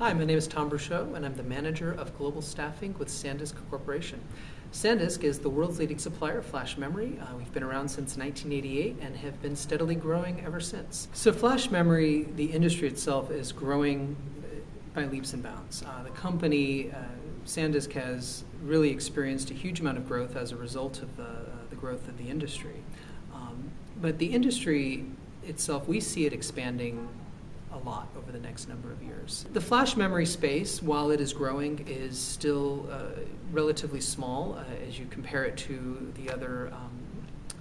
Hi, my name is Tom Brouchoud, and I'm the manager of global staffing with SanDisk Corporation. SanDisk is the world's leading supplier of flash memory. Uh, we've been around since 1988 and have been steadily growing ever since. So, flash memory, the industry itself, is growing by leaps and bounds. Uh, the company, uh, SanDisk, has really experienced a huge amount of growth as a result of the, uh, the growth of the industry. Um, but the industry itself, we see it expanding a lot over the next number of years. The flash memory space, while it is growing, is still uh, relatively small uh, as you compare it to the other um,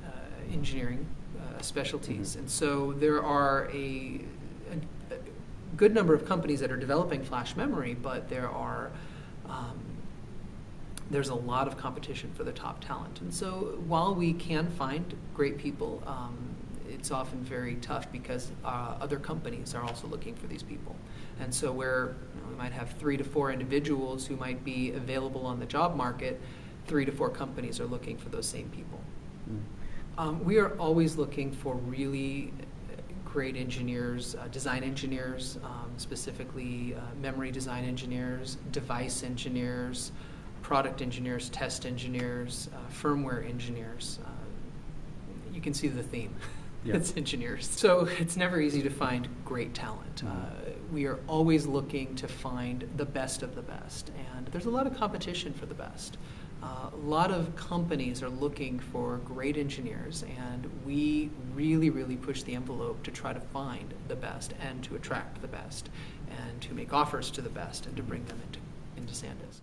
uh, engineering uh, specialties. Mhm. And so there are a, a, a good number of companies that are developing flash memory, but there are um, there's a lot of competition for the top talent. And so while we can find great people, um, it's often very tough because uh, other companies are also looking for these people. And so where you know, we might have three to four individuals who might be available on the job market, three to four companies are looking for those same people. Mm. Um, we are always looking for really great engineers, uh, design engineers, um, specifically uh, memory design engineers, device engineers, product engineers, test engineers, uh, firmware engineers. Uh, you can see the theme. Yeah. it's engineers. So it's never easy to find great talent. Mhm. Uh, we are always looking to find the best of the best, and there's a lot of competition for the best. Uh, a lot of companies are looking for great engineers, and we really, really push the envelope to try to find the best and to attract the best and to make offers to the best and to bring them into, into SanDisk.